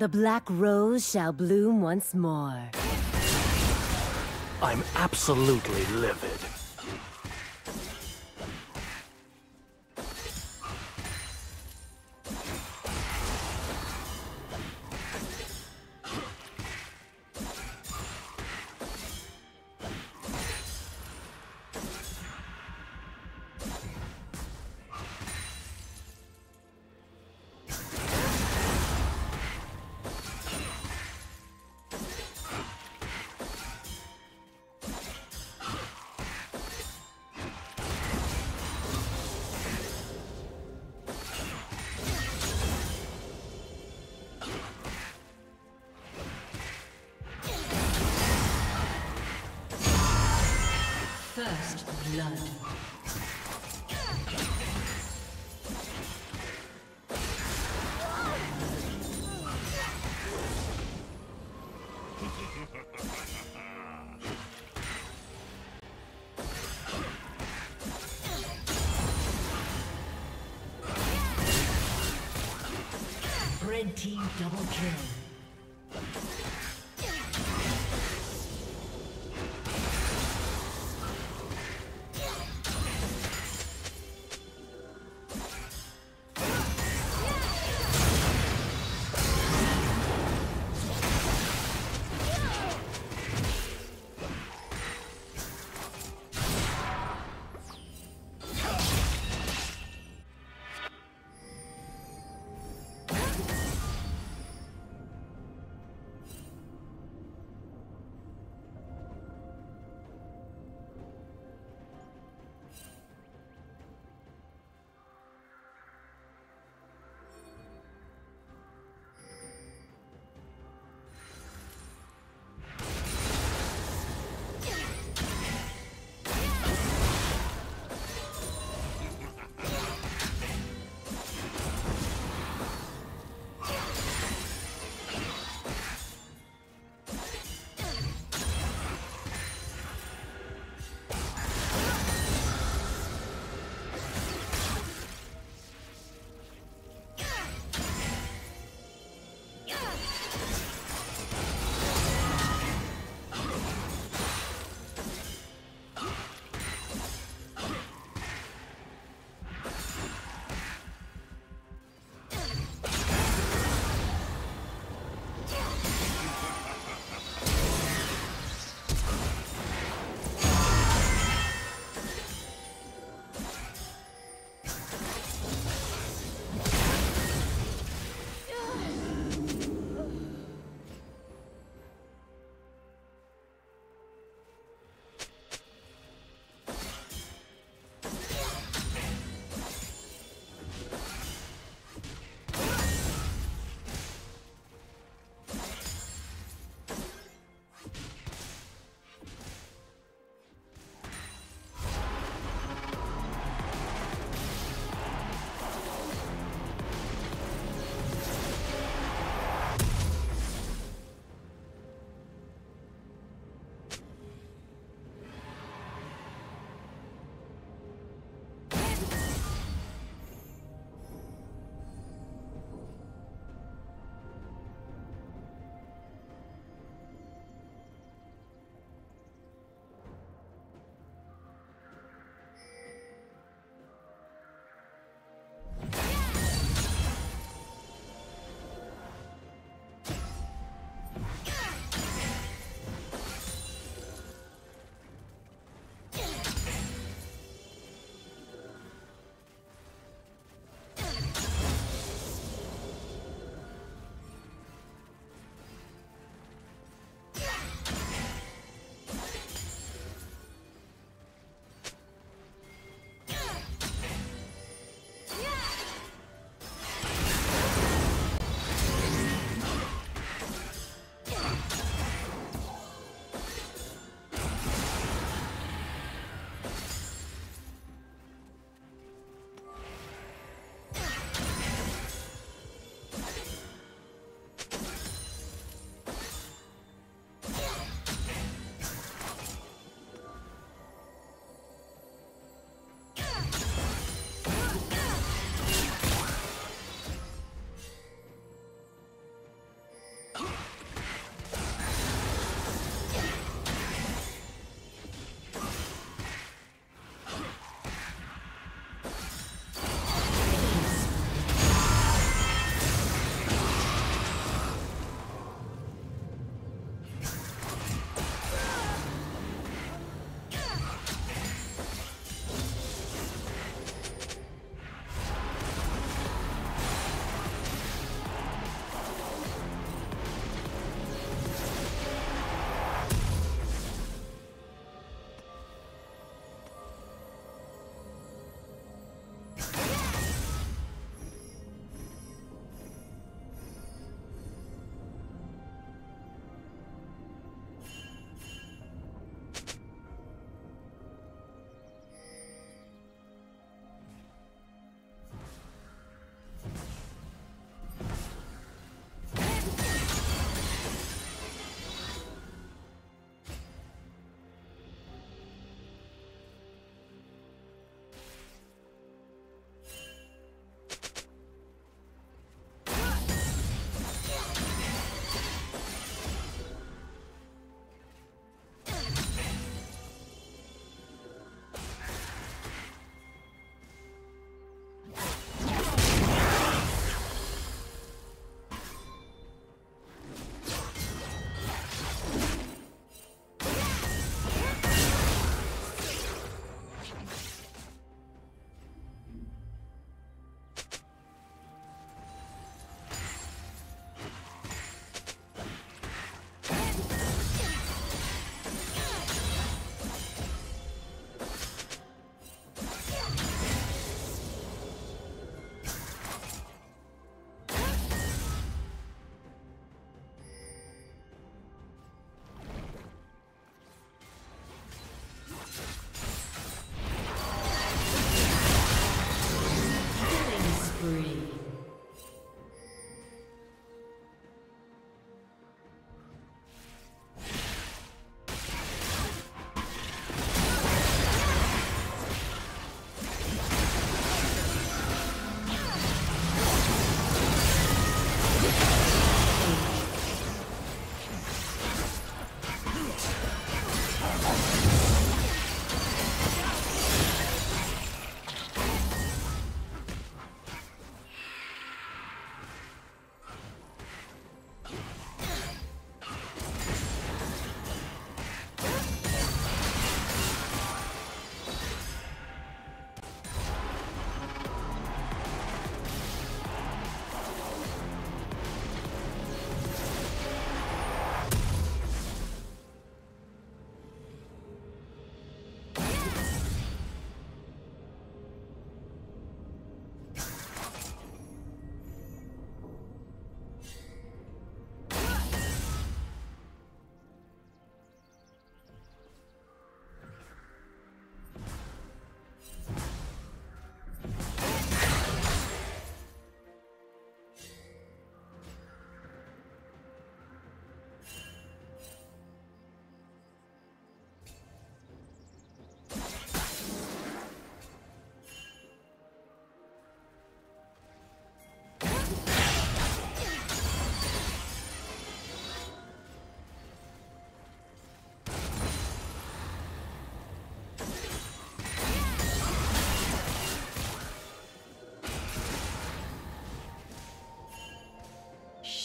The black rose shall bloom once more. I'm absolutely livid. First blood.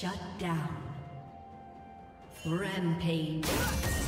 Shut down. Rampage.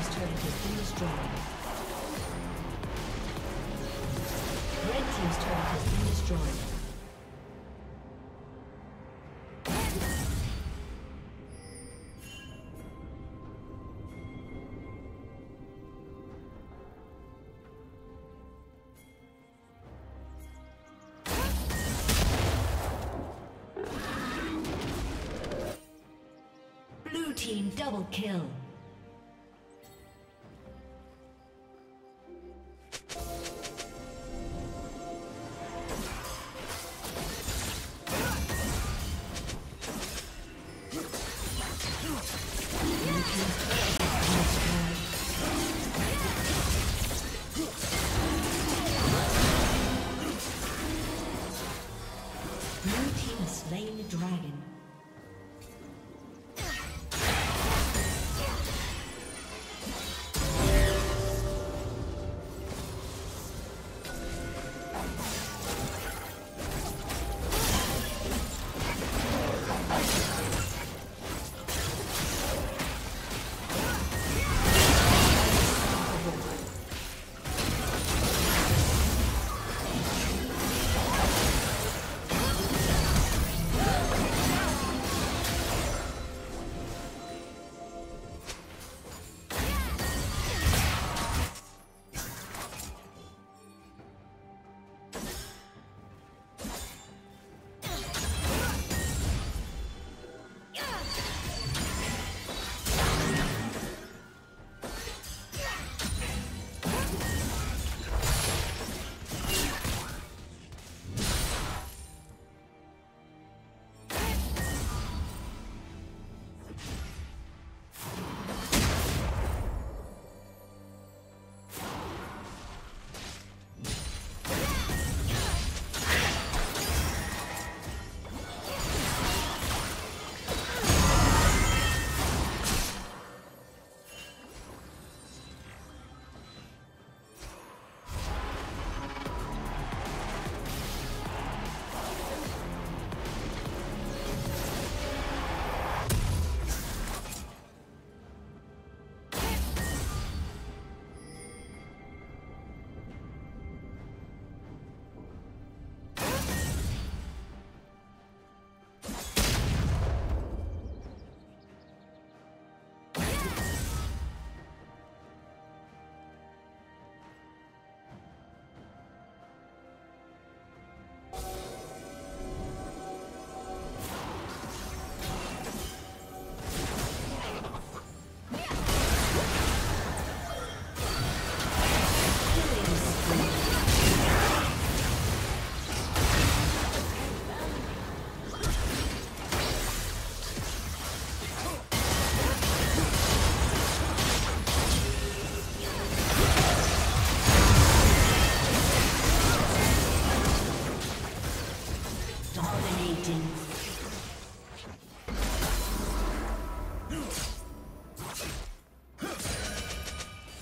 Destroyed. Red Team's turret has been destroyed. Blue team double kill.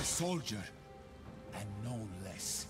A soldier, and no less.